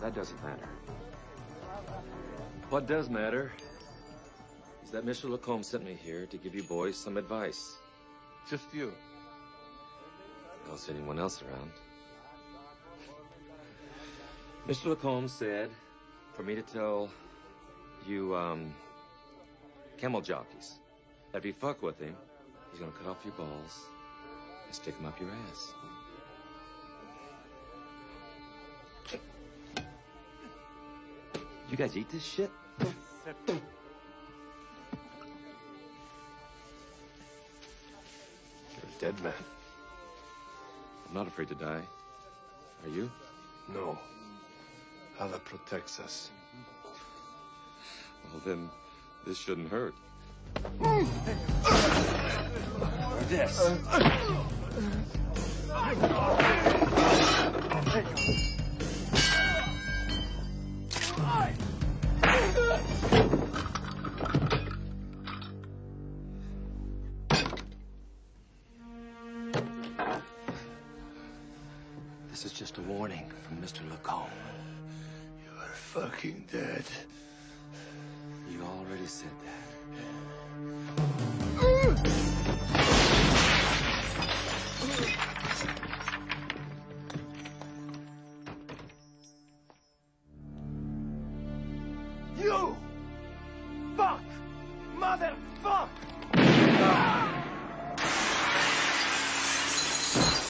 That doesn't matter. What does matter is that Mr. Lacombe sent me here to give you boys some advice. Just you. Don't see anyone else around. Mr. Lacombe said for me to tell you, um, camel jockeys, that if you fuck with him, he's gonna cut off your balls and stick them up your ass. You guys eat this shit? You're a dead man. I'm not afraid to die. Are you? No. Allah protects us. Well, then, this shouldn't hurt. Or this. This is just a warning from Mr. Lacombe. You are fucking dead. You already said that. You! Fuck! Motherfuck!